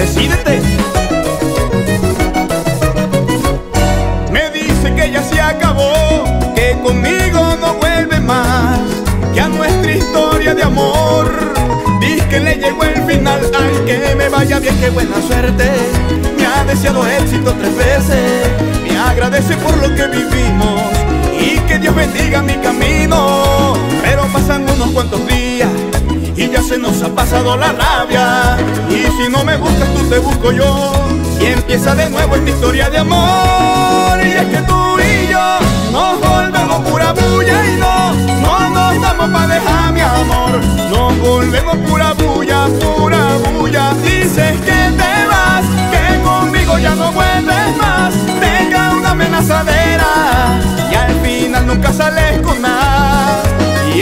Decídete. Me dice que ya se acabó, que conmigo no vuelve más, que a nuestra historia de amor, dice que le llegó el final, ay, que me vaya bien, qué buena suerte, deseado éxito tres veces, me agradece por lo que vivimos, y que Dios bendiga mi camino, pero pasan unos cuantos días, y ya se nos ha pasado la rabia, y si no me buscas tú te busco yo, y empieza de nuevo esta historia de amor, y es que tú y yo nos volvemos pura bulla y no, no nos damos pa' dejar mi amor, nos volvemos pura bulla, pura bulla, dices que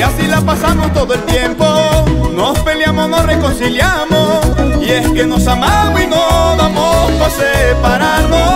así la pasamos todo el tiempo, nos peleamos, nos reconciliamos, y es que nos amamos y no damos pa' separarnos,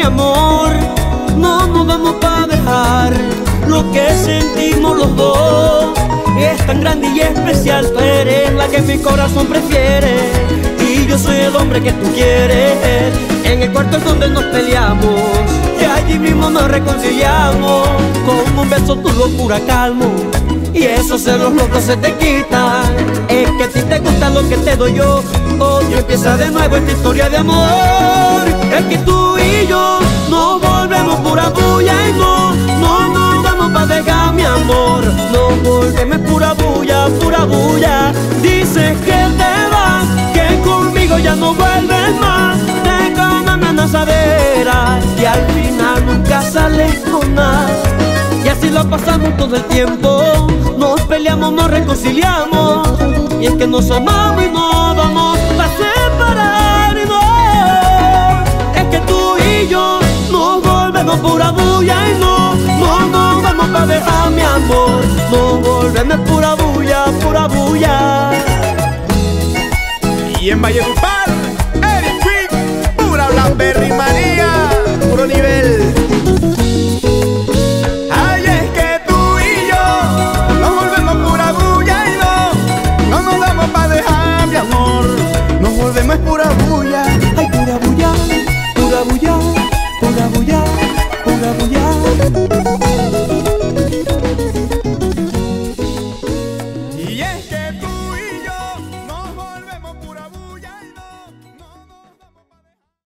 mi amor, no nos vamos a dejar. Lo que sentimos los dos es tan grande y especial. Tú eres la que mi corazón prefiere y yo soy el hombre que tú quieres. En el cuarto es donde nos peleamos y allí mismo nos reconciliamos. Con un beso tu locura calmo y esos celos locos se te quitan. Es que a ti te gusta lo que te doy yo. Hoy empieza de nuevo esta historia de amor. Es que tú lo pasamos todo el tiempo. Nos peleamos, nos reconciliamos. Y es que nos amamos y no vamos a separar y no. Es que tú y yo nos volvemos pura bulla y no. No nos vamos a dejar mi amor. Nos volvemos pura